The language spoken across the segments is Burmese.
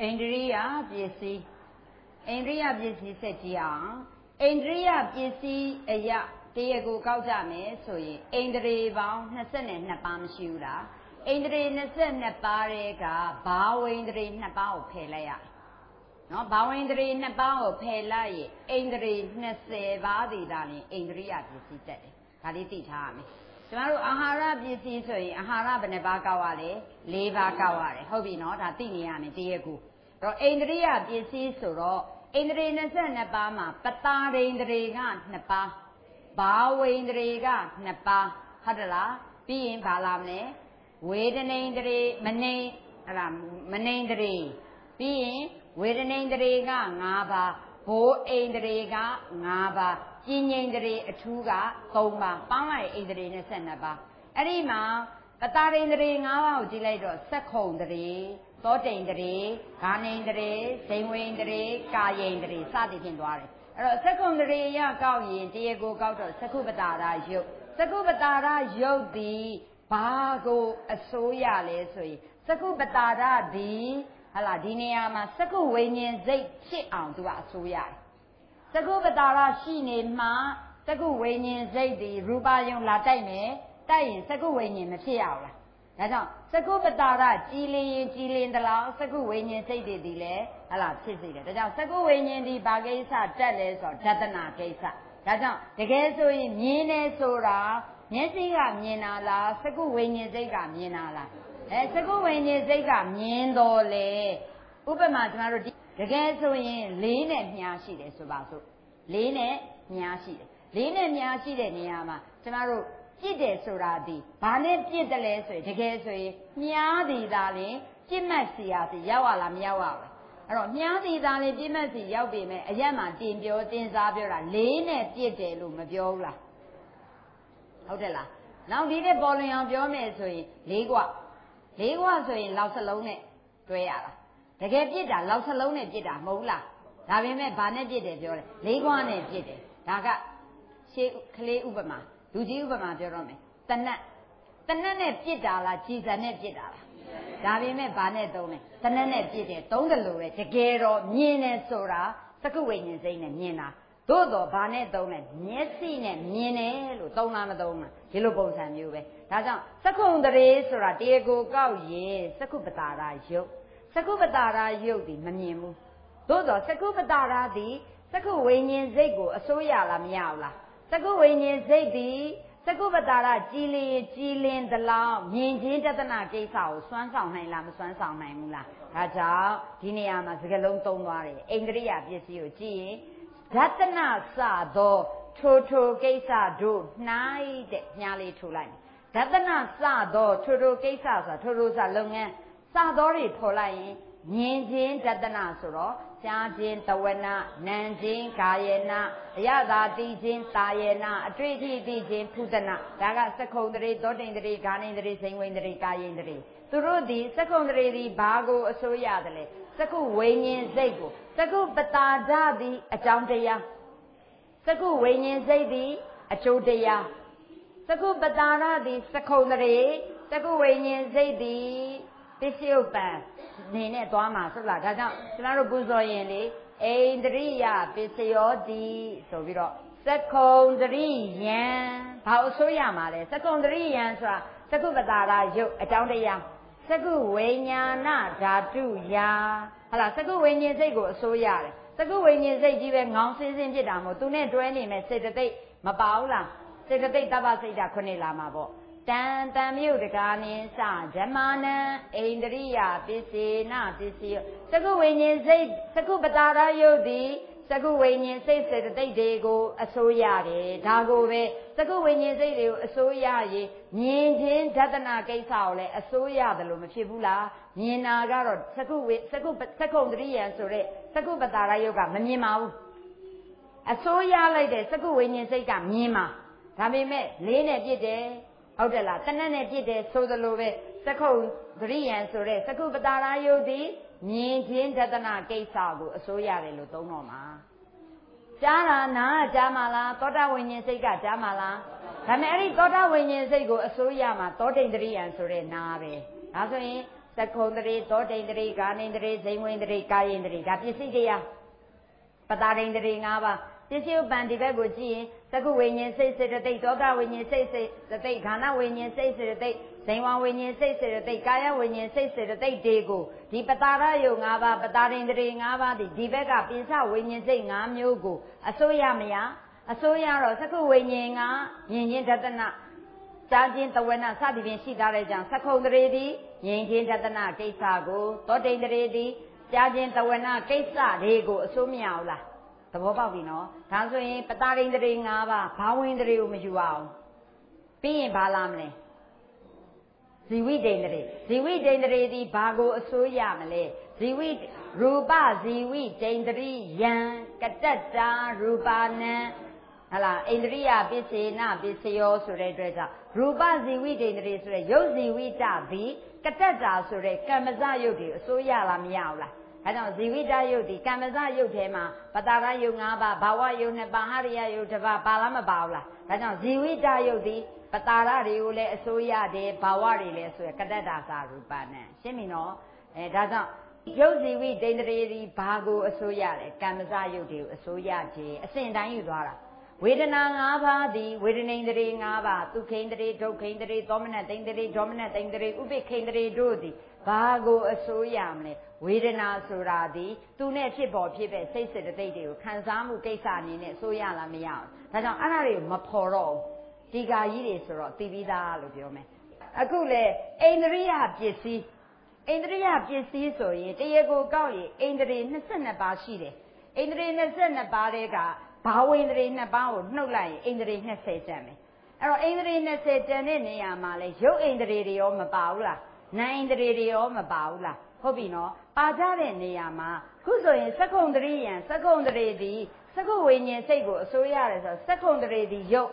အိန္ဒြိယပစ္စည်းအိန္ဒြိယပစ္စည်းဆက်ကြည့်အောင်အိန္ဒြိယပစ္စည်းအရာတရကိုကောက်ကြမယ်ဆိုရင်အိန္ဒြေပေါင်း22ပါးမရှိဘူးလားအိန္ဒြေ22ပါးတွေကဘာဝိန္ဒြေ2ပါးကိုဖယ်လိုက်ရနော်ဘာဝိန္ဒြေ2ပါးကိုဖယ်လိုက်ရင်အိန္ဒြေ20ပါးတည်တာရင်အိန္ဒြိယပစ္စည်းတက်တယ်ဒါလေးသိထားရမယ် ကျမတို့အာဟာရပစ္စည်းဆိုရင်အာဟာရဘယ်နှပါးကောက်ရလဲ၄ပါးကောက်ရတယ်ဟုတ်ပြီနော်ဒါသိနေရမယ်တရကူအဲ့တော့အိန္ဒြိယပစ္စည်းဆိုတော့အိန္ဒြေ22ပါးမှာပတာရိန္ဒြေက2ပါးဘာဝိန္ဒြေက2ပါးဟုတ်တယ်လားပြီးရင်ဘာလာမလဲဝေဒနိန္ဒြေမနိအဲ့ဒါမနိန္ဒြေပြီးရင်ဝေဒနိန္ဒြေက5ပါး ဘိုးအိန္ဒြေက5ပါးပြင်းငိန္ဒြေအထူးက3ပါးပေါင်းလိုက်အိန္ဒြေ22ပါးအဲ့ဒီမှာပတာရိန္ဒြေ5ပါးကိုကြည့်လိုက်တော့စက္ခုံတရေသောတိန်တရေဂာနိန်တရေဇိန်ဝိန်တရေကာယိန်တရေစသည်ဖြင့်သွားတယ်အဲ့တော့စက္ခုံတရေရကောက်ရင်တရေကိုကောက်တော့သကုပတာရယုတ်သကုပတာရယုတ်သည်ဘာကိုအစိုးရလဲဆိုရင်သကုပတာရသည် ဟလာဒီနေရာမှာသကုဝိညာဉ်စိတ်ဖြစ်အောင်သူကအစိုးရတယ်သကုပတာရရှိနေမှသကုဝိညာဉ်စိတ်သည်ရူပယုံလာတိုက်မယ်တိုက်ရင်သကုဝိညာဉ်မဖြစ်ရဘူးလားဒါကြောင့်သကုပတာရကြည်လင်ရင်ကြည်လင်တလားသကုဝိညာဉ်စိတ်တွေဒီလဲဟလာဖြစ်စေတယ်ဒါကြောင့်သကုဝိညာဉ်ဒီဘာကိစ္စတက်လဲဆိုတော့ဓတနာကိစ္စဒါကြောင့်တကယ်ဆိုရင်မြင်နေဆိုတာမျက်စိကမြင်တာလားသကုဝိညာဉ်စိတ်ကမြင်တာလား အဲသကုဝိညာဉ်စိတ်ကမြင်တော်လေဥပမာကျွန်တော်တို့တကယ်ဆိုရင်လေးနဲ့မြားရှိတယ်ဆိုပါစို့လေးနဲ့မြားရှိတယ်လေးနဲ့မြားရှိတဲ့နေရာမှာကျွန်တော်တို့ပြစ်တယ်ဆိုတာဒီဘာနဲ့ပြစ်တယ်လဲဆိုရင်တကယ်ဆိုရင်မြားသည်သာလင်ပြစ်မှတ်စီရာစီရောက်ရလားမရောက်ရဘူးအဲ့တော့မြားသည်သာလင်ပြစ်မှတ်စီရောက်ပြီမဲ့အရက်မှာတင်ပြောတင်စားပြောတာလေးနဲ့ပြစ်တယ်လို့မပြောဘူးလားဟုတ်တယ်လားနောက်ဒီနေ့ပေါ်လွင်အောင်ပြောမယ်ဆိုရင်လေးกว่า လေးခွဆိုရင်လောက်စလုံးနဲ့တွဲရတာတကယ်ပြစ်တာလောက်စလုံးနဲ့ပြစ်တာမဟုတ်လားဒါပေမဲ့ဘာနဲ့ပြစ်တယ်ပြောတယ်လေးခွနဲ့ပြစ်တယ်ဒါကရှေးကလေးဥပမာလူကြီးဥပမာပြောတော့မယ်တနတ်တနတ်နဲ့ပြစ်တာလားကြည်စံနဲ့ပြစ်တာလားဒါပေမဲ့ဘာနဲ့သုံးလဲတနတ်နဲ့ပြစ်တယ်သုံးတယ်လို့လေတကယ်တော့မြင်တယ်ဆိုတာသကုဝိညာဉ်စိတ်နဲ့မြင်တာ သို့တော့ဘာနဲ့သုံးလဲမျက်စိနဲ့မြင်တယ်လို့သုံးလားမသုံးလားဒီလိုပုံစံမျိုးပဲဒါကြောင့်သကုံတရေဆိုတာတရားကိုကောက်ရင်သကုပတာရာယုတ်သကုပတာရာယုတ်ဒီမမြင်ဘူးသို့တော့သကုပတာရာဒီသကုဝိညာဉ်စိတ်ကိုအစိုးရလားမရဘူးလားသကုဝိညာဉ်စိတ်သည်သကုပတာရကြည်လင်ကြည်လင်သလောက်မြင်ချင်းတဒနာကိစ္စကိုစွမ်းဆောင်နိုင်လားမစွမ်းဆောင်နိုင်ဘူးလားဒါကြောင့်ဒီနေရာမှာစကလုံးသုံးသွားတယ်အိန္ဒြိယပစ္စည်းကိုကြည့်ရင် ဓတနာစသောထိုထိုကိစ္စတို့၌တဲ့ညားလေးထိုးလိုက်ဓတနာစသောထိုထိုကိစ္စဆိုတာထိုထိုစလုပ်ငန်းစသောတွေဖော်လိုက်ရင်မြင်ခြင်းတတနာဆိုတော့ကြားခြင်းတဝနာနာခြင်းကာယနာအယတာတိခြင်းတာယနာအတွေ့အထိတိခြင်းဖုဒနာဒါကသက္ခုံတရေသောတိန်တရေဂာနိန်တရေစိန်ဝိန်တရေကာယိန်တရေသူတို့ဒီသက္ခုံတရေဒီဘာကိုအစိုးရတယ်လဲ သက္ခုဝိညာဉ်စိတ်ကိုသက္ခုပတာဒသည်အကြောင်းတရားသက္ခုဝိညာဉ်စိတ်သည်အကျိုးတရားသက္ခုပတာရသည်သက္ခုံတရေသက္ခုဝိညာဉ်စိတ်သည်ပစ္စယုပံနေနဲ့သွားမှာဆိုလားဒါကြောင့်ကျွန်တော်တို့ပူဇော်ရင်လေအိန္ဒြိယပစ္စယောတိဆိုပြီးတော့သက္ခုံတရိယံဘာအစိုးရမှာလဲသက္ခုံတရိယံဆိုတာသက္ကုပတာရာယုတ်အကြောင်းတရား သက္ကုဝိညာဏဓာတုယာဟလာသက္ကုဝိညာဉ်စိတ်ကိုအစိုးရတယ်သက္ကုဝိညာဉ်စိတ်ကြီးပဲငောင်းစင်းစင်းဖြစ်တာမို့သူနဲ့တွဲနေမဲ့စေတသိက်မပါဘူးလားစေတသိက်တပ္ပစိတ်ဓာခုနှစ်လာမှာပေါ့တံတံမြုပ်တကာနိစဓမ္မာနံဣန္ဒရိယပစ္စေနပစ္စယသကုဝိညာဉ်စိတ်သကုပတာရယုတ်သည် သကုဝိညာဉ်စိတ်စေတသိက်တွေကိုအစိုးရတယ်ဒါကိုပဲသကုဝိညာဉ်စိတ်တွေကိုအစိုးရရင်မြင်ခြင်းဒသနာကိစ္စကိုလည်းအစိုးရတယ်လို့မဖြစ်ဘူးလားမြင်တာကတော့သကုဝိသကုသကုံတရိယံဆိုတဲ့သကုပတာရယုတ်ကမမြင်ပါဘူးအစိုးရလိုက်တဲ့သကုဝိညာဉ်စိတ်ကမြင်ပါဒါပေမဲ့လေးနဲ့ပြစ်တယ်ဟုတ်တယ်လားတနက်နဲ့ပြစ်တယ်ဆိုသလိုပဲသကုဂရိယံဆိုတဲ့သကုပတာရာယုတ်သည် မြင်ခြင်းဒသနာကိစ္စကိုအစိုးရတယ်လို့သုံးတော့မှာကြားတာနားကြားမှာလားသောတာဝိညာဉ်စိတ်ကကြားမှာလားဒါပေမဲ့အဲ့ဒီသောတာဝိညာဉ်စိတ်ကိုအစိုးရမှာသောတိန်တရိယံဆိုတဲ့နားပဲဒါဆိုရင်သက္ခုံတရေသောတိန်တရေဂာနိန်တရေဇိမ်ဝင်တရေကာယင်တရေဒါပစ္စည်းတရားပတာရိန်တရေ၅ပါးပစ္စည်းဥပ္ပံဒီဘက်ကိုကြည့်ရင်သက္ကုဝိညာဉ်စိတ်စေတသိက်ဒေါသဝိညာဉ်စိတ်စေတသိက်ခန္ဓာဝိညာဉ်စိတ်စေတသိက် ဇိမ်ဝဝိညာဉ်စိတ်စေတသိက်ကာယဝိညာဉ်စိတ်စေတသိက်တွေကိုဒီပတာရယုံ၅ပါးပတာရိန်တရေ၅ပါးဒီဒီဘက်ကပိစဝိညာဉ်စိတ်၅မျိုးကိုအစိုးရမရအစိုးရတော့သက္ကုဝိညာဉ်ကမြင်ချင်းတတနာကြားခြင်းတဝနာစသည်ဖြင့်ရှိသားတဲ့ကြောင့်သက္ခုံတရေသည်မြင်ချင်းတတနာကိစ္စကိုသောတိန်တရေသည်ကြားခြင်းတဝနာကိစ္စတွေကိုအစိုးမရဘူးလားသဘောပေါက်ပြီနော်ဒါဆိုရင်ပတာရိန်တရေ၅ပါးဘာဝင်တရေကိုမယူအောင်ပြီးရင်ဘာလာမလဲ ဇီဝိဒိန်တရေဇီဝိဒိန်တရေသည်ဘာကိုအစိုးရမလဲဇီဝိရူပဇီဝိဒိန်တရိယံကတ္တတာရူပနံဟလာဣန္ဒြိယပစ္စေနပစ္စယောဆိုတဲ့အတွက်ကြောင့်ရူပဇီဝိဒိန္ဒြေဆိုတဲ့ရုပ်ဇီဝိတသည်ကတ္တတာဆိုတဲ့ကမ္မဇယုတ်တွေအစိုးရလားမရဘူးလားအဲကြောင့်ဇီဝိတယုတ်ဒီကမ္မဇယုတ်ထဲမှာပတာရယုတ်၅ပါးဘာဝယုတ်နှစ်ပါးဟရိယယုတ်တစ်ပါးပါလားမပါဘူးလားဒါကြောင့်ဇီဝိတယုတ်ဒီပ တာရတွေကိုလည်းအစိုးရတယ်ဘာဝတွေလည်းဆိုရကတ္တတာသာရူပနဲ့ရှင်းပြီနော်အဲဒါကြောင့်ရုပ်ဇီဝိဒိန္ဒြေဒီဘာကိုအစိုးရလဲကမ္မဇယုတ်တွေကိုအစိုးရခြင်းအစဉ်တိုင်းယူသွားတာဝေဒနာ၅ပါးသည်ဝေဒနိန္ဒြေ၅ပါးဒုခိန္ဒြေဒုက္ခိန္ဒြေသောမနတိန္ဒြေဒေါမနတိန္ဒြေဥပိခိန္ဒြေတို့သည်ဘာကိုအစိုးရမလဲဝေဒနာဆိုတာသည်သူနဲ့ဖြစ်ပေါ်ဖြစ်ပဲစိတ်စေတသိက်တွေကိုခံစားမှုကိစ္စအနေနဲ့အစိုးရလားမရအောင်ဒါကြောင့်အဲ့ဒါတွေကိုမဖော်တော့ ဒီကာကြီးတွေဆိုတော့သိပြီးသားလို့ပြောမယ်အခုလေအိန္ဒြိယပစ္စည်းအိန္ဒြိယပစ္စည်းဆိုရင်တရေကိုကောက်ရင်အိန္ဒြေ22ပါးရှိတယ်အိန္ဒြေ22ပါးတွေကဘာဝိန္ဒြေ2ပါးကိုနှုတ်လိုက်ရင်အိန္ဒြေ20ကျန်မယ်အဲ့တော့အိန္ဒြေ20ကျန်တဲ့နေရာမှာလဲရုပ်အိန္ဒြေတွေရောမပါဘူးလားနာအိန္ဒြေတွေရောမပါဘူးလားဟုတ်ပြီနော်ပါကြတဲ့နေရာမှာခုဆိုရင်သက္ကုံတရိယံသက္ကုံတရေသည်သက္ကုဝိညာဉ်စိတ်ကိုအစိုးရတယ်ဆိုတော့သက္ကုံတရေသည်ရုပ်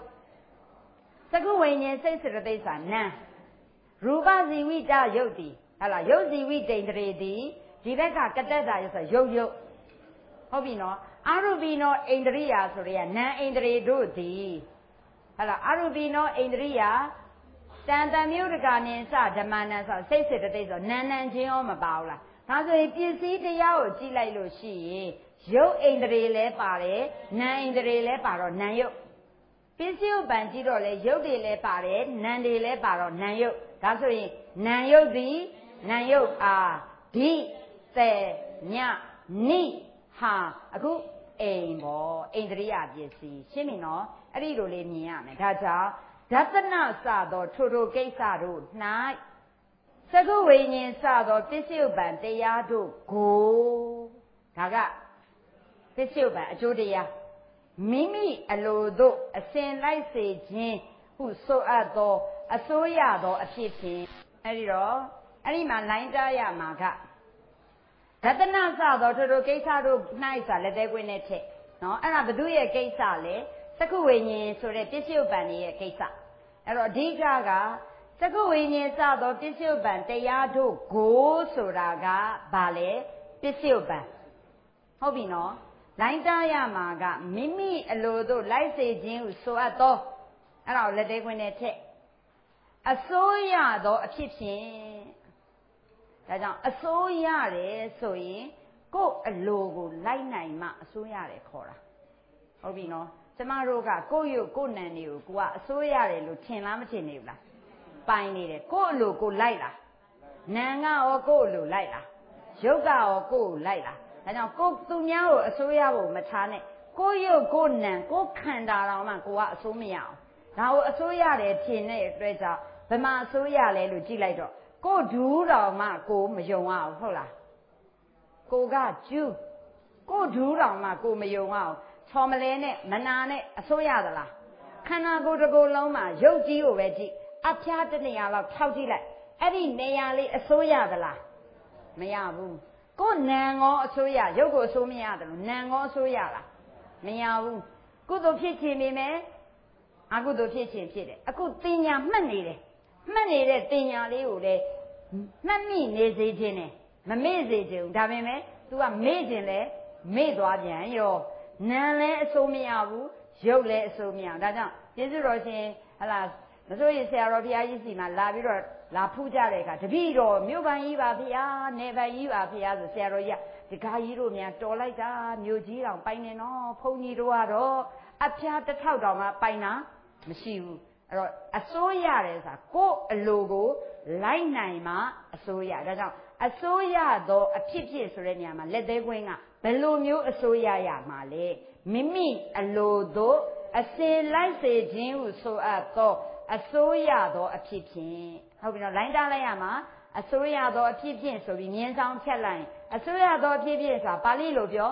သက္ကုဝိညာဉ်စိတ်စရတိစ္ဆာနာရူပဇီဝိတရုပ်သည်ဟလာရုပ်ဇီဝိတိန်တရေသည်ဒီဘက်ကကတ္တတာရုပ်ဆိုရုပ်ရုပ်ဟုတ်ပြီနော်အာရုပိနောဣန္ဒြိယာဆိုရဲနံဣန္ဒြေတို့သည်ဟလာအာရုပိနောဣန္ဒြိယာတန်တမျိုးတကာနိစဓမ္မနံဆိုစိတ်စေတသိက်ဆိုနန်းနန်းချင်းရောမပါဘူးလားဒါဆိုရင်ပစ္စည်းတရားကိုကြည့်လိုက်လို့ရှိရင်ရုပ်ဣန္ဒြေလည်းပါတယ်နာဣန္ဒြေလည်းပါတော့နာယုတ် ပစ္စည်းဥပ္ပံကြည့်တော့လေရုပ်တွေလည်းပါတယ်နာတွေလည်းပါတော့နာယုတ်ဒါဆိုရင်နာယုတ်သည်နာယုတ်အားဒီသေညနိဟာအခုအိမ်ပေါ့အိန္ဒြိယပစ္စည်းရှင်းပြီနော်အဲ့ဒီလိုလေးမြင်ရမယ်ဒါကြောင့်ဒသနစသောထိုထိုကိစ္စတို့၌သကုဝိညာဉ်စသောပစ္စည်းဥပ္ပံတရားတို့ကိုဒါကပစ္စည်းဥပ္ပံအကျိုးတရား မိမိအလိုတို့အစဉ်လိုက်စေခြင်းဟုဆိုအပ်သောအစိုးရသောအဖြစ်ဖြင့်အဲ့ဒီတော့အဲ့ဒီမှာလိုင်းကြားရမှာကဒသနစသောထိုထိုကိစ္စတို့၌ဆိုလက်သေးကွင်းနဲ့ထက်နော်အဲ့ဒါဘသူရဲ့ကိစ္စလဲသကုဝိညာဉ်ဆိုတဲ့ပစ္စည်းဥပ္ပံရဲ့ကိစ္စအဲ့တော့အဓိကကသကုဝိညာဉ်စသောပစ္စည်းဥပ္ပံတရားတို့ကိုဆိုတာကဘာလဲပစ္စည်းဥပ္ပံဟုတ်ပြီနော် လိုင်းတားရမှာကမိမိအလိုတို့လိုက်စေခြင်းဟုဆိုအပ်သောအဲ့ဒါကိုလက်သေးခွင်းနဲ့ထက်အစိုးရသောအဖြစ်ဖြင့်ဒါကြောင့်အစိုးရတယ်ဆိုရင်ကိုယ်အလိုကိုလိုက်နိုင်မှအစိုးရတယ်ခေါ်တာဟုတ်ပြီနော်ကျမတို့ကကိုယ့်ရုပ်ကိုယ်နံတွေကိုကိုကအစိုးရတယ်လို့ထင်လားမထင်နေဘူးလားပိုင်နေတယ်ကိုယ့်အလိုကိုလိုက်လားနံကရောကိုယ့်အလိုလိုက်လားရုပ်ကရောကိုယ့်ကိုလိုက်လား ဒါကြောင့်ကိုသူများကိုအစိုးရဖို့မထားနဲ့ကိုရုပ်ကိုနံကိုခန္ဓာတော်မှကိုကအစိုးမရအောင်ဒါကိုအစိုးရတယ်ထင်တဲ့အတွက်ကြောင့်ဗမာအစိုးရလဲလို့ကြည့်လိုက်တော့ကိုဒူးတော်မှကိုမယုံအောင်ဟုတ်လားကိုကကျူးကိုဒူးတော်မှကိုမယုံအောင်ချော်မလဲနဲ့မနာနဲ့အစိုးရသလားခန္ဓာကိုယ်တစ်ကိုယ်လုံးမှာရုပ်ကြီးကိုပဲကြည့်အဖျားတနေရာလောက်ထောက်ကြည့်လိုက်အဲ့ဒီနေရာလေးအစိုးရသလားမရဘူး ကိုနံကောအစိုးရရုပ်ကိုအစိုးမရတယ်လို့နံကောအစိုးရလားမရဘူးကုသိုလ်ဖြစ်ခြင်းနေမယ်အကုသိုလ်ဖြစ်ခြင်းဖြစ်တယ်အခုတင်ညာမှတ်နေတယ်မှတ်နေတဲ့တင်ညာလေးကိုလေမှတ်မိနေစေခြင်းနဲ့မမေ့စေခြင်းဒါပေမဲ့ तू ကမေ့ခြင်းလဲမေ့သွားပြန်ရောနာလည်းအစိုးမရဘူးရုပ်လည်းအစိုးမရဒါကြောင့်ယေရှုတော်ရှင်ဟလာမစိုးရဆရာတော်ဘုရားကြီးစီမှာလာပြီးတော့ လာဖူးကြတဲ့အခါတပည့်တော်မြို့ပန်းကြီးပါဗျာနေပန်းကြီးပါဗျာဆိုဆရာတော်ကြီးကဒီကာကြီးတို့များတော်လိုက်တာမြို့ကြီးတောင်ပိုင်နေနော်ဘုန်းကြီးတို့ကတော့အဖျားတစ်ထောက်တောင်မှပိုင်တာမရှိဘူးအဲ့တော့အစိုးရတယ်ဆိုတာကိုယ်အလိုကိုလိုက်နိုင်မှအစိုးရဒါကြောင့်အစိုးရသောအဖြစ်ဖြစ်ဆိုတဲ့နေရာမှာလက်သေးကွင်းကဘယ်လိုမျိုးအစိုးရရမှာလဲမိမိအလိုတို့အစေလိုက်စေခြင်းဟုဆိုအပ်သော အစိုးရသောအဖြစ်ဖြင့်ဟုတ်ပြီနော်လိုင်းတားလိုက်ရမှာအစိုးရသောအဖြစ်ဖြင့်ဆိုပြီးမြင်းဆောင်ဖြတ်လိုက်အစိုးရသောအဖြစ်ဖြင့်ဆိုတာပါဠိလိုပြော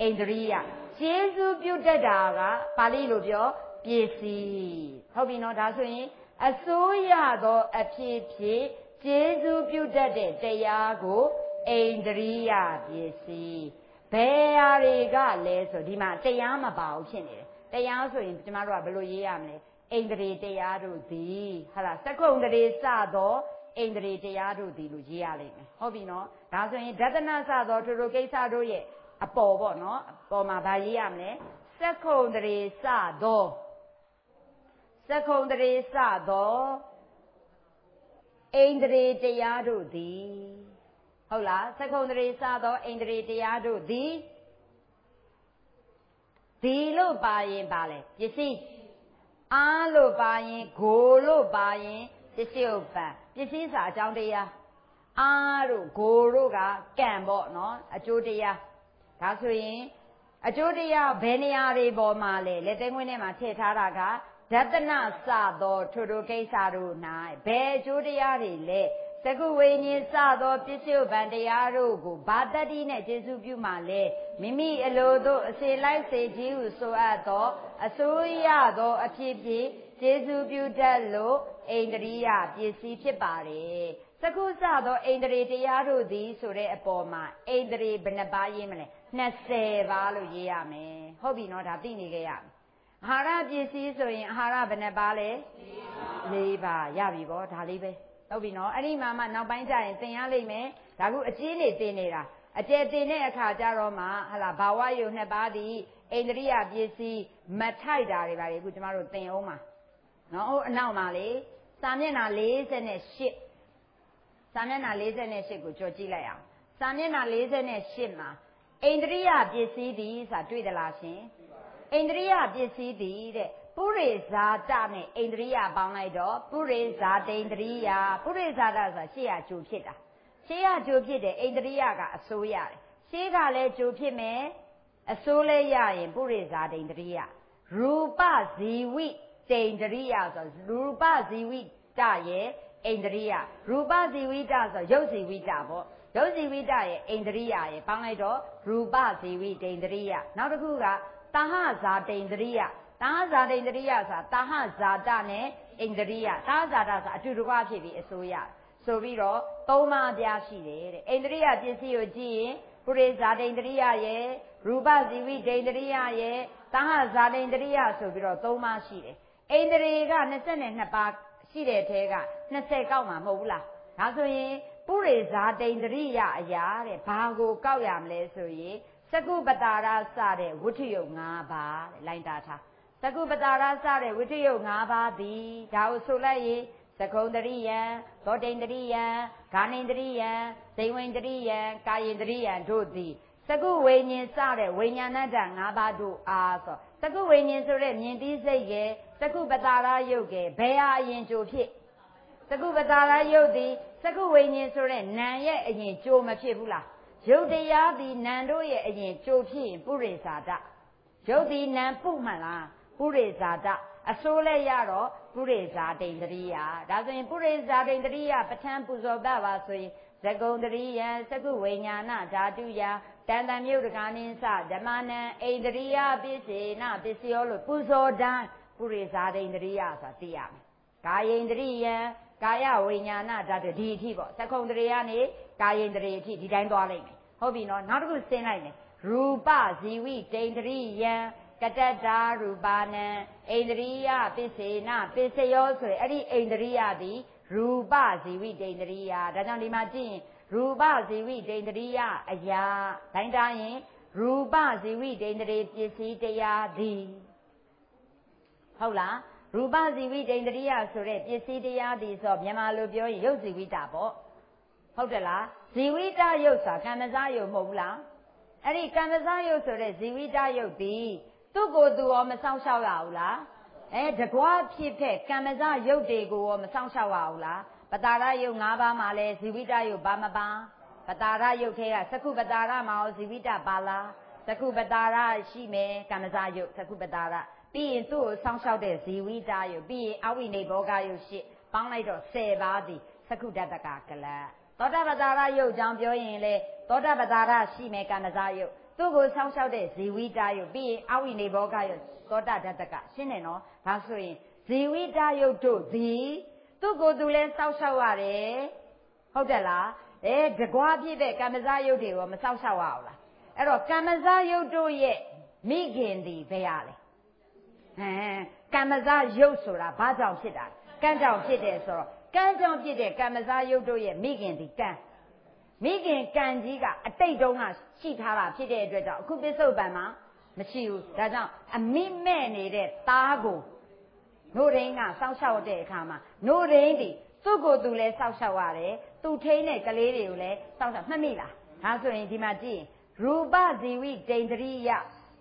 ဣန္ဒြိယကျေစုပြုတ်တတ်တာကပါဠိလိုပြောပစ္စည်းဟုတ်ပြီနော်ဒါဆိုရင်အစိုးရသောအဖြစ်ဖြင့်ကျေစုပြုတ်တတ်တဲ့တရားကိုဣန္ဒြိယပစ္စည်းဘယ်ဟာတွေကလဲဆိုဒီမှာတရားမပါဘူးဖြစ်နေတယ်တရားဆိုရင်ကျမတို့ကဘယ်လိုရေးရမလဲ ဣန္ဒြေတရားတို့သည်ဟာလားသက္ကုံတရေစသောဣန္ဒြေတရားတို့သည်လို့ရေးရလိမ့်မယ်ဟုတ်ပြီနော်ဒါဆိုရင်ဒသနစသောထိုတို့ကိစ္စတို့ရဲ့အပေါ်ပေါ့နော်အပေါ်မှာဗာရေးရမလဲသက္ကုံတရေစသောသက္ကုံတရေစသောဣန္ဒြေတရားတို့သည်ဟုတ်လားသက္ကုံတရေစသောဣန္ဒြေတရားတို့သည်ဒီလို့ပါရင်ပါလေပစ္စည်း အားလို့ပါရင်ဂိုလို့ပါရင်ပစ္စည်းဥပ္ပံပစ္စည်းစာအကြောင်းတရားအားတို့ဂိုတို့ကကံပေါ့နော်အကျိုးတရားဒါဆိုရင်အကျိုးတရားဘယ်နေရာတွေပေါ်မှာလဲလက်သိန်းခွင်းထဲမှာထည့်ထားတာကဒသနစသောထိုတို့ကိစ္စတို့၌ဘယ်အကျိုးတရားတွေလဲ သကုဝိညာဉ်စသောပစ္စည်းဗံတရားတို့ကိုဘာတတိနဲ့ကျေစုပြုမှလဲမိမိအလိုတို့အစေလိုက်စေခြင်းဟုဆိုအပ်သောအစိုးရသောအဖြစ်ဖြင့်ကျေစုပြုတတ်လို့ဣန္ဒြိယပစ္စည်းဖြစ်ပါတယ်သကုစသောဣန္ဒြေတရားတို့သည်ဆိုတဲ့အပေါ်မှာဣန္ဒြေဘယ်နှပါးရေးမလဲ20ပါးလို့ရေးရမယ်ဟုတ်ပြီနော်ဒါသိနေကြရမယ်အာဟာရပစ္စည်းဆိုရင်အာဟာရဘယ်နှပါးလဲ၄ပါးရပြီပေါ့ဒါလေးပဲ ဟုတ်ပြီနော်အဲ့ဒီမှာမှနောက်ပိုင်းကျရင်သင်ရလိမ့်မယ်ဒါကုအကြီးနေသင်နေတာအကျယ်သင်တဲ့အခါကျတော့မှဟလာဘာဝယုံနှစ်ပါးသည်အိန္ဒြိယပစ္စည်းမထိုက်တာတွေပါလေအခုကျမတို့သင်အောင်ပါနော်ဟိုအနောက်မှာလေစာမျက်နှာ48စာမျက်နှာ48ကိုကြော်ကြည့်လိုက်အောင်စာမျက်နှာ48မှာအိန္ဒြိယပစ္စည်းသည်ဆိုတာတွေ့သလားရှင်အိန္ဒြိယပစ္စည်းသည်တဲ့ ပုရိဇာတနဲ့အိန္ဒြိယပေါင်းလိုက်တော့ပုရိဇာတိန္ဒြိယပုရိဇာတဆိုတာရှေ့ရကြိုဖြစ်တာရှေးကကြိုဖြစ်တယ်အိန္ဒြိယကအစိုးရတယ်ရှေးကလည်းကြိုဖြစ်မယ်အစိုးလဲရရင်ပုရိဇာတိန္ဒြိယရူပဇီဝိတိန္ဒြိယဆိုရူပဇီဝိတရဲ့အိန္ဒြိယရူပဇီဝိတဆိုရုပ်ဇီဝိတပေါ့ရုပ်ဇီဝိတရဲ့အိန္ဒြိယရဲ့ပေါင်းလိုက်တော့ရူပဇီဝိတိန္ဒြိယနောက်တစ်ခုကတဟဇာတိန္ဒြိယ တာဟဇာတိန္ဒြိယဆိုတာတာဟဇာတနဲ့ဣန္ဒြိယတာဟဇာတဆိုတာအတူတကွဖြစ်ပြီးအစိုးရဆိုပြီးတော့သုံးပါးပြားရှိတယ်တဲ့ဣန္ဒြိယပစ္စည်းကိုကြည့်ရင်ပုရိဇာတိန္ဒြိယရဲ့ရူပဇီဝိဒိန္ဒြိယရဲ့တာဟဇာတိန္ဒြိယဆိုပြီးတော့သုံးပါးရှိတယ်ဣန္ဒြေက22ပါးရှိတဲ့ထဲက20ကောက်မှာမဟုတ်ဘူးလားဒါဆိုရင်ပုရိဇာတိန္ဒြိယအရာတဲ့ဘာကိုကောက်ရမလဲဆိုရင်သကုပတာရစတဲ့ဝဋ္ထုယုတ်၅ပါးတဲ့လိုင်းတာထား သကုပတာရစတဲ့ဝဋ္ထုယုတ်၅ပါးသည်ဒါကိုဆိုလိုက်ရင်သကုံတရိယံသောတိန်တရိယံဂာနိန်တရိယံဇိဝိန်တရိယံကာယင်တရိယံတို့သည်သကုဝိညာဉ်စတဲ့ဝိညာဏတ္တ၅ပါးတို့အားဆိုသကုဝိညာဉ်ဆိုတဲ့မြင်သိစိတ်ရဲ့သကုပတာရယုတ်ကဘယ်ဟာအရင်ကြိုဖြစ်သကုပတာရယုတ်သည်သကုဝိညာဉ်ဆိုတဲ့နာရဲ့အရင်ကြိုမဖြစ်ဘူးလားယုတ်တရားသည်နံတို့ရဲ့အရင်ကြိုဖြစ်ရင်ပုရိသတာယုတ်သည်နံပုမှန်လား ပုရိဇာတအစိုးလဲရတော့ပုရိဇာတိန်တရိယာဒါဆိုရင်ပုရိဇာတိန်တရိယာပဋ္ဌာန်းပူဇော်ပါပါဆိုရင်ဇဂုံတရိယံသကုဝိညာဏဓာတုယတန်တံမြုပ်တကာနိသဓမ္မနံအိန္ဒရိယပစ္စေနပစ္စယောလို့ပူဇော်တန်းပုရိဇာတိန်တရိယဆိုတာသိရမယ်ကာယိန္ဒရိယံကာယဝိညာဏဓာတုဒီအထိပေါ့သကုံတရိယနေကာယိန္ဒရိအထိဒီတိုင်းသွားလိုက်မယ်ဟုတ်ပြီနော်နောက်တစ်ခုဆင်းလိုက်မယ်ရူပဇီဝိတိန္ဒရိယံ ကတတ္တာရူပါနံဣန္ဒရိယပစ္စေနပစ္စယောဆိုရင်အဲ့ဒီဣန္ဒရိယသည်ရူပဇီဝိတိန္ဒရိယဒါကြောင့်ဒီမှာကြည့်ရင်ရူပဇီဝိတိန္ဒရိယအရာတိုင်းတိုင်းရင်ရူပဇီဝိတိန္ဒရိပစ္စည်းတရားသည်ဟုတ်လားရူပဇီဝိတ္တရိယဆိုတဲ့ပစ္စည်းတရားဒီဆိုမြန်မာလိုပြောရင်ရုပ်ဇီဝိတပေါ့ဟုတ်တယ်လားဇီဝိတရုပ်ဆိုတာကံမစားရုပ်မဟုတ်ဘူးလားအဲ့ဒီကံမစားရုပ်ဆိုတဲ့ဇီဝိတရုပ်ဒီ သူ့ကိုယ်သူရောမဆောင်ရှောက်ရဘူးလားအဲတကွာဖြစ်ဖက်ကံမစားရုပ်တွေကိုရောမဆောင်ရှောက်ရဘူးလားပတာရယုတ်၅ပါးမှာလဲဇီဝိတယုတ်ဘာမပါပတာရယုတ်ထဲကသကုပတာရမှာရောဇီဝိတပါလားသကုပတာရရှိမယ်ကမ္မဇယုတ်သကုပတာရပြီးရင်သူ့ကိုစောင့်ရှောက်တဲ့ဇီဝိတယုတ်ပြီးရင်အဝိနေဘောဂယုတ်ရှိပေါင်းလိုက်တော့10ပါးသည်သကုတတကကလသောတာပတာရယုတ်ကြောင့်ပြောရင်လေသောတာပတာရရှိမယ်ကမ္မဇယုတ် သူ့ကိုစောင့်ရှောက်တဲ့ဇီဝိတယုတ်ပြီးရင်အဝိနေဘောဂယုတ်သောတာတတကရှင်းတယ်နော်ဒါဆိုရင်ဇီဝိတယုတ်တို့သည်သူ့ကိုယ်သူလဲစောက်ရှောက်ရတယ်ဟုတ်တယ်လားအဲတကွာပြည့်တဲ့ကမ္မဇယုတ်တွေကိုမစောက်ရှောက်ရအောင်လားအဲ့တော့ကမ္မဇယုတ်တို့ရဲ့မိခင်ဒီဘယ်ရလဲဟမ်ကမ္မဇယုတ်ဆိုတာဘာကြောင့်ဖြစ်တာကံကြောင့်ဖြစ်တယ်ဆိုတော့ကံကြောင့်ဖြစ်တဲ့ကမ္မဇယုတ်တို့ရဲ့မိခင်ဒီကံ မိခင်ကံကြီးကအတိတ်တုန်းကရှိထားတာဖြစ်တဲ့အတွက်ကြောင့်အခုပစ္စုပန်မှာမရှိဘူးဒါကြောင့်အမိမဲ့နေတဲ့သားကိုနို့ရင်းကစောင့်ရှောက်တဲ့အခါမှာနို့ရင်းဒီသူ့ကိုယ်သူလည်းစောင့်ရှောက်ရတယ်သူထိန်းတဲ့ကလေးတွေကိုလည်းစောင့်ရှောက်မှတ်မိလားဒါဆိုရင်ဒီမှာကြည့်ရင်ရူပဇီဝိဒိန္ဒရိယ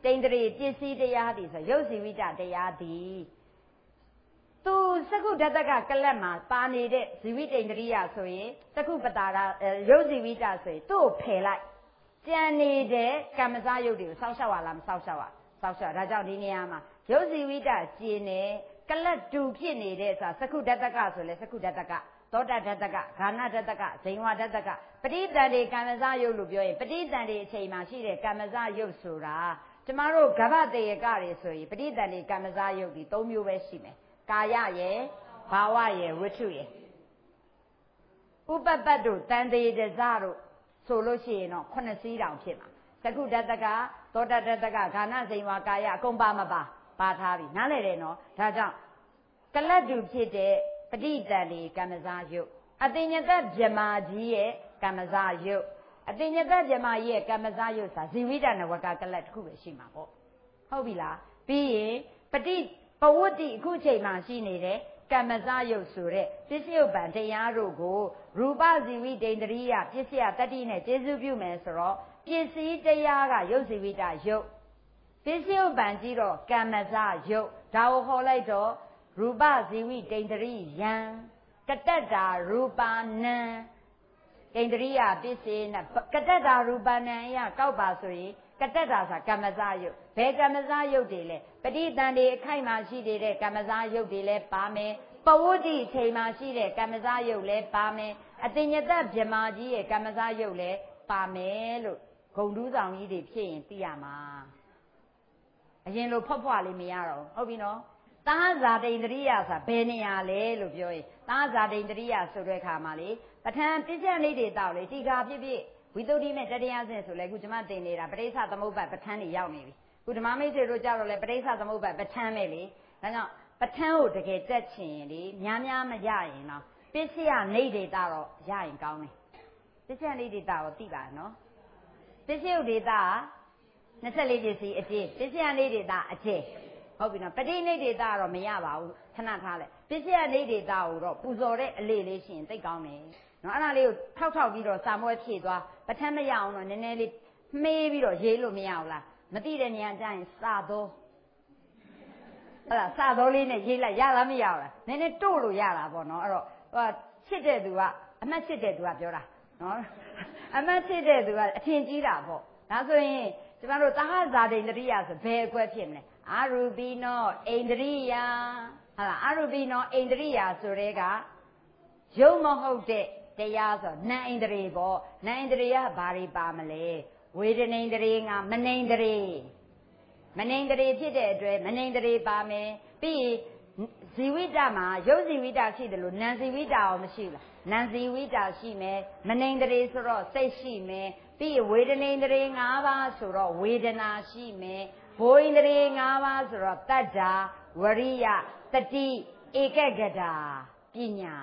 ဒိန္ဒရိပစ္စည်းတရားသည်ဆိုရုပ်ဇီဝိတတရားသည် သူစကုဓတကကလတ်မှာပါနေတဲ့ဇီဝိဒိန္ဒရိယဆိုရင်စကုပတာရရုပ်ဇီဝိတဆိုရင်သူ့ကိုဖယ်လိုက်ကြံနေတဲ့ကမ္မဇယုတ်တွေကိုစောင့်ရှောက်ရလားမစောင့်ရှောက်ရစောင့်ရှောက်ဒါကြောင့်ဒီနေရာမှာရုပ်ဇီဝိတကျင်နေကလတ်တူဖြစ်နေတဲ့ဆိုစကုဓတကဆိုလဲစကုဓတကသောတာဓတကဂာဏဓတကဇိန်ဝဓတကပဋိသန္ဓေကမ္မဇယုတ်လို့ပြောရင်ပဋိသန္ဓေအချိန်မှာရှိတဲ့ကမ္မဇယုတ်ဆိုတာကျမတို့ကဗ္ဗတေယကတွေဆိုရင်ပဋိသန္ဓေကမ္မဇယုတ်ဒီ၃မျိုးပဲရှိမယ် ကာယရဲ့ဘာဝရဲ့ဝိထုရဲ့ဥပပတ်တို့တန်သေးတစတို့ဆိုလို့ရှိရင်တော့ခုနှစ်စီးတောင်ဖြစ်မှာသကုတတကသောတတတကဂာဏဇိန်ဝကာယအကုန်ပါမပါပါထားပြီနားလည်တယ်နော်ဒါကြောင့်ကလတ်တူဖြစ်တဲ့ပဋိတန်ဒီကမ္မဇာယုတ်အတင်ညတဗြမာကြီးရဲ့ကမ္မဇာယုတ်အတင်ညတဗြမာကြီးရဲ့ကမ္မဇာယုတ်စာဇီဝိတနဝကကလတ်တစ်ခုပဲရှိမှာပေါ့ဟုတ်ပြီလားပြီးရင်ပဋိ ပဝတ္တိအခုချိန်မှာရှိနေတဲ့ကမ္မဇယုတ်ဆိုတဲ့ပစ္စယုတ်ပံတရားတို့ကိုရူပဇီဝိဒိန္ဒရိယပစ္စယတတ္တိနဲ့ကျေစုပြုမယ်ဆိုတော့ပစ္စည်းတရားကယုတ်ဇီဝိတယုတ်ပစ္စယုတ်ပံကြီးတော့ကမ္မဇယုတ်ဒါကိုခေါ်လိုက်တော့ရူပဇီဝိဒိန္ဒရိယံကတတ္တာရူပနံဒိန္ဒရိယပစ္စေနကတတ္တာရူပနံယကောက်ပါဆိုရင် ကတတ္တာဆိုကမ္မဇယုတ်ဘယ်ကမ္မဇယုတ်တွေလဲပဋိသန္ဓေအခိုက်မှာရှိနေတဲ့ကမ္မဇယုတ်တွေလည်းပါမယ်ပဝုဒ္ဓိအချိန်မှာရှိတဲ့ကမ္မဇယုတ်လည်းပါမယ်အတင်ညတဗြမာကြီးရဲ့ကမ္မဇယုတ်လည်းပါမယ်လို့ဂုံတူးဆောင်ကြီးတွေဖြစ်ရင်သိရမှာအရင်လိုဖွက်ဖွက်လေးမရတော့ဟုတ်ပြီနော်သာဇာတိန်တရိယဆိုတာဘယ်နေရာလဲလို့ပြောရင်သာဇာတိန်တရိယဆိုတဲ့အခါမှာလေပဋ္ဌာန်းပြည့်စက်နေတွေတောက်လေတိကာဖြစ်ဖြစ် ဝိသုဒ္ဓိမဲ့တတရားစဉ်ဆိုလဲအခုကျမတင်နေတာပဋိစ္စသမုပ္ပါပဋ္ဌာန်းတွေရောက်နေပြီခုဓမ္မမိတ်ဆွေတို့ကြတော့လဲပဋိစ္စသမုပ္ပါပဋ္ဌာန်းပဲလေဒါကြောင့်ပဋ္ဌာန်းကိုတကယ်တက်ချင်ရင်လေများများမရရင်တော့ပစ္စယနေဒေတာတော့ရရင်ကောင်းတယ်ပစ္စယနေဒေတာကိုသိပါနော်ပစ္စယုဒေတာ24ပစ္စည်းအကျင့်ပစ္စယနေဒေတာအကျင့်ဟုတ်ပြီနော်ပဋိနေဒေတာတော့မရပါဘူးခဏထားလိုက်ပစ္စယနေဒေတာကိုတော့ပူဇော်တဲ့အလေလေးရှင်သိကောင်းတယ်နော်အဲ့ဒါလေးကိုထောက်ထောက်ပြီးတော့စာမွဲဖြည့်သွား ပဋ္ဌာန်းမရအောင်တော့နည်းနည်းလေးမှေးပြီးတော့ရေးလို့မရဘူးလားမသိတဲ့နေရာကျရင်စာတော့အဲ့ဒါစာတော်လေးနဲ့ရေးလိုက်ရလားမရဘူးလားနည်းနည်းတို့လို့ရတာပေါ့နော်အဲ့တော့ဟိုချစ်တဲ့သူကအမတ်ချစ်တဲ့သူကပြောတာနော်အမတ်ချစ်တဲ့သူကအထင်ကြီးတာပေါ့ဒါဆိုရင်ကျမတို့တာဟဇာတိတရိယာဆိုဘယ်အကွက်ဖြစ်မလဲအာရူပိနောအိန္ဒရိယာဟာလားအာရူပိနောအိန္ဒရိယာဆိုတဲ့ကယုံမဟုတ်တဲ့ တရားဆိုနံဣန္ဒြေပေါ့နံဣန္ဒြေကဘာတွေပါမလဲဝေဒနိန္ဒြေငါမနိန္ဒြေမနိန္ဒြေဖြစ်တဲ့အတွက်မနိန္ဒြေပါမယ်ပြီးဇီဝိတမှာရုပ်ဇီဝိတရှိတယ်လို့နံဇီဝိတရောမရှိဘူးလားနံဇီဝိတရှိမယ်မနိန္ဒြေဆိုတော့စိတ်ရှိမယ်ပြီးဝေဒနိန္ဒြေ၅ပါးဆိုတော့ဝေဒနာရှိမယ်ဘိုးဣန္ဒြေ၅ပါးဆိုတော့တတ္တာဝရိယတတိဧကဂတာပညာ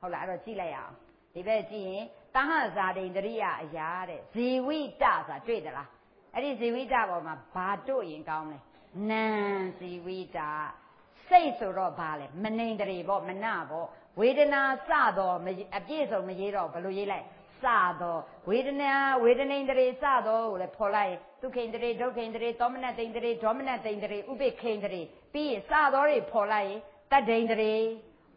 ဟုတ်လားအဲ့တော့ကြည့်လိုက်ရအောင် ဒီဘက်ကြည့်ရင်တဟဇာတိန်တရိယအရာတဲ့ဇီဝိတဆိုတာတွေ့သလားအဲ့ဒီဇီဝိတပေါ်မှာဘာတို့ရင်ကောင်းလဲနံဇီဝိတစစိတ်ဆိုတော့ဘာလဲမနှိမ်တရေပေါ့မနပေါ့ဝေဒနာစတော့အပြည့်စုံမရေးတော့ဘယ်လိုရေးလိုက်စတော့ဝေဒနာဝေဒနိန္ဒရေစတော့ကိုလည်းဖော်လိုက်ဒုက္ခိန္ဒရေဒုက္ခိန္ဒရေသောမနတိန္ဒရေဒေါမနတိန္ဒရေဥပိခိန္ဒရေပြီးရင်စတော့တွေဖော်လိုက်ရင်တတ္တိန္ဒရေ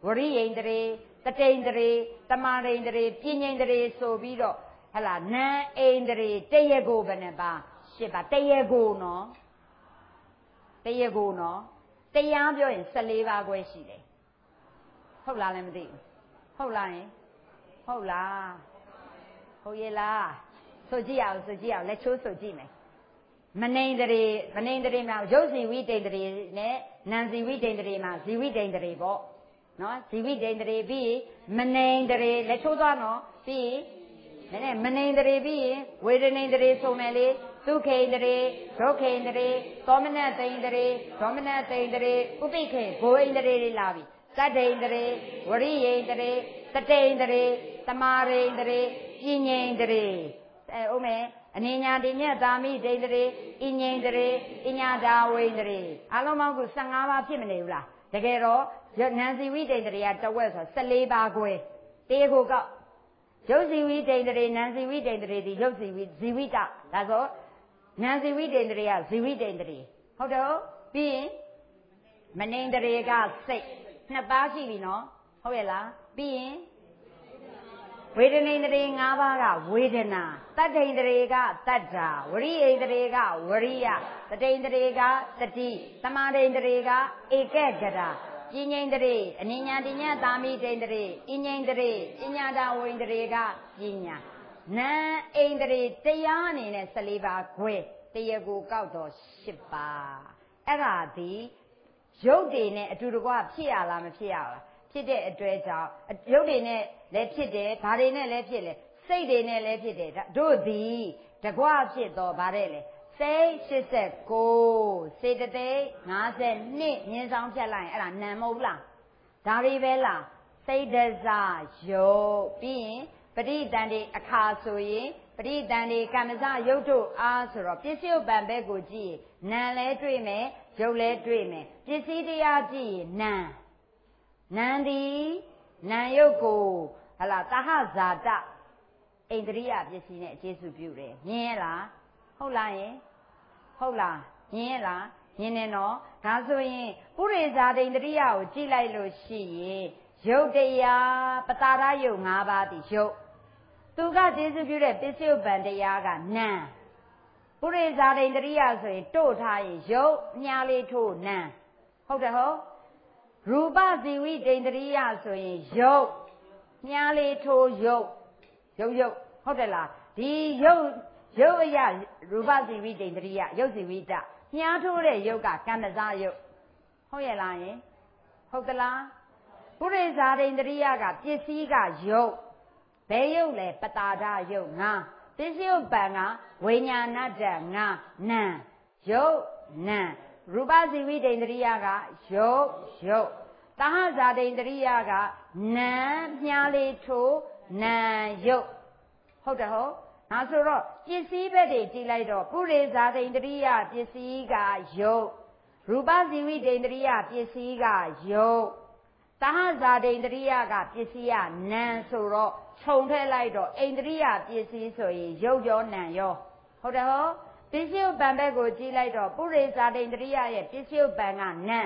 ဝရိယိန္ဒရေ တတိန္ဒရေတမာရိန္ဒရေပြဉ္ဉန္ဒရေဆိုပြီးတော့ဟလာနံအိန္ဒရေတရကိုဘယ်နှပါရှစ်ပါတရကိုနော်တရကိုနော်တရားပြောရင်14ပါးခွဲရှိတယ်ဟုတ်လားလည်းမသိဘူးဟုတ်လားယင်ဟုတ်လားဟုတ်ရဲ့လားဆိုကြည့်အောင်ဆိုကြည့်အောင်လက်ချိုးဆိုကြည့်မယ်မနိန္ဒရေမနိန္ဒရေမှာရုပ်စီဝိတိန္ဒရေနဲ့နံစီဝိတိန္ဒရေမှာဇီဝိတိန္ဒရေပေါ့ နော်ဇီဝိတိန္ဒရေပြီးမနိန္ဒရေလက်ချိုးသွားနော်ပြီးနည်းနည်းမနိန္ဒရေပြီးရင်ဝေဒနိန္ဒရေဆိုမယ်လေဒုခိန္ဒရေဒုခိန္ဒရေသောမနတိန္ဒရေဒေါမနတိန္ဒရေဥပိခေဘိုးဣန္ဒရေတွေလာပြီတတ္တိန္ဒရေဝရိယိန္ဒရေတတိန္ဒရေတမာရိန္ဒရေပြဉ္ဉိန္ဒရေအဲဥမေအနေညာတိမြတ်သာမိဒိန္ဒရေအဉ္ဉိန္ဒရေအညာတာဝိန္ဒရေအလုံးပေါင်းက15ပါးဖြစ်မနေဘူးလား တကယ်တော့နန်စီဝိဒိန္ဒရေကတဝက်ဆို14ပါးခွဲတေကိုကောက်ရုပ်စီဝိဒိန္ဒရေနန်စီဝိဒိန္ဒရေဒီရုပ်စီဝိဇီဝိတဒါဆိုနန်စီဝိဒိန္ဒရေကဇီဝိဒိန္ဒရေဟုတ်တော့ပြီးရင်မနိန္ဒရေကစိတ်နှစ်ပါးရှိပြီနော်ဟုတ်ရဲ့လားပြီးရင် ဝေဒနိန္ဒရေ၅ပါးကဝေဒနာတတ္ထိန္ဒရေကတတ္တာဝရိယိန္ဒရေကဝရိယတတိန္ဒရေကတတိသမာဓိန္ဒရေကဧကဂရပြင်းငိန္ဒရေအနိညာတိညာသာမိတိန္ဒရေအင်းငိန္ဒရေပညာတာဝိန္ဒရေကပညာနံဣန္ဒရေတရားအနေနဲ့14ပါးခွဲတရားကိုကောက်တော့10ပါးအဲ့ဒါဒီရုပ်တွေနဲ့အတူတကွဖြစ်ရလားမဖြစ်ရလားဖြစ်တဲ့အတွက်ကြောင့်ရုပ်တွေနဲ့ လည်းဖြစ်တယ်ဘာတွေနဲ့လည်းဖြစ်လဲစိတ်တွေနဲ့လည်းဖြစ်တယ်တို့သည်တကွဖြစ်တော့ဗါတဲ့လေစိတ်89စေတသိက်52မြင်းဆောင်ဖြတ်လိုက်ရင်အဲ့ဒါနံမဟုတ်လားဒါတွေပဲလားစိတ်ဒဇယုတ်ပြီးရင်ပရိတန်တွေအခါဆိုရင်ပရိတန်တွေကမ္မဇယုတ်တို့အားဆိုတော့ပစ္စယုပံဘက်ကိုကြည့်နံလဲတွေ့မယ်ရုပ်လဲတွေ့မယ်ပစ္စည်းတရားကြည့်ရင်နံနံဒီနံယုတ်ကို ဟလာတဟဇာတအိန္ဒြိယပစ္စည်းနဲ့အခြေစုပြုတယ်မြင်ရလားဟုတ်လားယင်ဟုတ်လားမြင်ရလားမြင်နေတော့ဒါဆိုရင်ပုရိဇာတိန္ဒြိယကိုကြည့်လိုက်လို့ရှိရင်ရုပ်တရားပတာရယုတ်၅ပါးတိရုပ်သူကကျေစုပြုတဲ့ပစ္စယုပံတရားကနံပုရိဇာတိန္ဒြိယဆိုရင်တို့ထားရင်ရုပ်မြားလေးထိုးနံဟုတ်တယ်ဟုတ်ရူပဇီဝိတိန္ဒြိယဆိုရင်ရုပ် မြားလေးထိုးရုပ်ရုပ်ရုပ်ဟုတ်တယ်လားဒီရုပ်ရုပ်အရရူပဇီဝိတိန္ဒြိယရုပ်ဇီဝိတမြားထိုးတဲ့ရုပ်ကကမ္မဇရုပ်ဟုတ်ရဲ့လားယင်ဟုတ်သလားပုရိဇာတိန္ဒြိယကပစ္စည်းကရုပ်ဘယ်ရုပ်လဲပတာဒရုပ်ငါပစ္စည်းပံကဝိညာဏတ္တငါနံရုပ်နံရူပဇီဝိတိန္ဒြိယကရုပ်ရုပ်တဟဇာတိန္ဒြိယက နံမြားလေးထိုးနံရုပ်ဟုတ်တယ်ဟုတ်ဒါဆိုတော့ပစ္စည်းဘက်တွေကြည့်လိုက်တော့ပုရိဇာတိန္ဒြိယပစ္စည်းကရုပ်ရူပဇီဝိတိန္ဒြိယပစ္စည်းကရုပ်တဟဇာတိန္ဒြိယကပစ္စည်းကနံဆိုတော့ခြုံထည့်လိုက်တော့အိန္ဒြိယပစ္စည်းဆိုရင်ရုပ်ရောနံရောဟုတ်တယ်ဟုတ်ပစ္စည်းပံဘက်ကိုကြည့်လိုက်တော့ပုရိဇာတိန္ဒြိယရဲ့ပစ္စည်းပံကနံ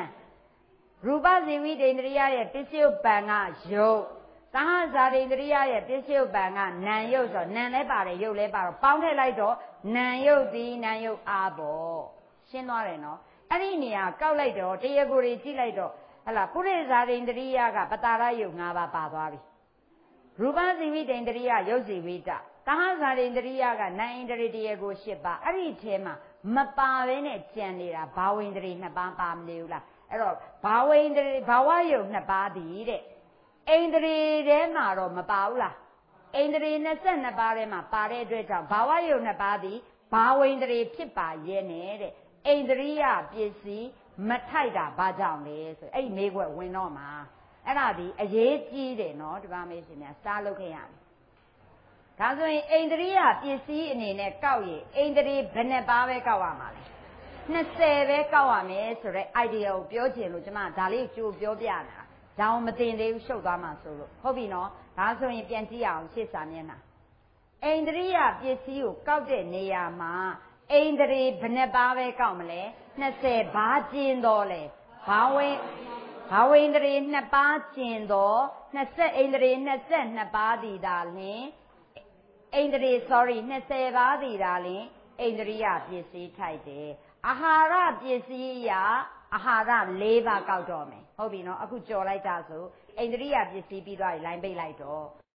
ရူပဇီဝိတိန္ဒြိယရဲ့ပစ္စည်းပံကရုပ်သဟဇာတိန္ဒြိယရဲ့ပစ္စည်းပံကနံရုပ်ဆိုနံလည်းပါတယ်ရုပ်လည်းပါတော့ပေါင်းထည့်လိုက်တော့နံရုပ်သည်နံရုပ်အားပေါ့ရှင်းသွားတယ်နော်အဲ့ဒီနေရာကောက်လိုက်တော့တရားကိုယ်ကြီးကြည့်လိုက်တော့ဟလာပုရိဇာတိန္ဒြိယကပတာရယုတ်၅ပါးပါသွားပြီရူပဇီဝိတိန္ဒြိယရုပ်ဇီဝိတသဟဇာတိန္ဒြိယကနံဣန္ဒြိတရေကို၈ပါးအဲ့ဒီထဲမှာမပါဘဲနဲ့ကြံနေတာဘာဝိန္ဒြိနှစ်ပါးပါမနေဘူးလား အဲ့တော့ဘာဝိန္ဒြိဘာဝယုတ်နှစ်ပါးတည်တဲ့ဣန္ဒြေထဲမှာတော့မပါဘူးလားဣန္ဒြေ22ပါးထဲမှာပါတဲ့အတွက်ကြောင့်ဘာဝယုတ်နှစ်ပါးသည်ဘာဝိန္ဒြေဖြစ်ပါရဲ့နဲ့တဲ့ဣန္ဒြိယပစ္စည်းမထိုက်တာဘာကြောင့်လဲဆိုအဲ့ဒီမေးခွက်ဝင်တော့မှာအဲ့ဒါဒီအရေးကြီးတယ်နော်ဒီပါမေးရှင်များစားလုပ်ခဲ့ရတယ်ဒါဆိုရင်ဣန္ဒြိယပစ္စည်းအနေနဲ့ကောက်ရင်ဣန္ဒြေဘယ်နှပါးပဲကောက်ရမှာလဲ 20ပဲကောက်ရမယ်ဆိုတော့ idea ကိုပြောချင်လို့ကျမဒါလေးကြိုပြောပြတာဒါအောင်မတင်သေးဘူးရှုပ်သွားမှာဆိုလို့ဟုတ်ပြီနော်ဒါဆိုရင်ပြန်ကြည့်အောင်ရှေ့စာမျက်နှာအိန္ဒြိယပစ္စည်းကိုကောက်တဲ့နေရာမှာအိန္ဒြေဘယ်နှပါးပဲကောက်မလဲ20ဘာကျင်တော်လဲဘာဝင်ဘာဝိန္ဒြေနှစ်ပါးကျင်တော်20အိန္ဒြေ22ပါးတည်တာလင်အိန္ဒြေ sorry 20ပါးတည်တာလင်အိန္ဒြိယပစ္စည်းထိုက်တယ် အာဟာရပစ္စည်းရအာဟာရ၄ပါးကောက်တော့မယ်ဟုတ်ပြီနော်အခုကြော်လိုက်တာဆိုအိန္ဒြိယပစ္စည်းပြီးသွားပြီလိုင်းပိတ်လိုက်တော့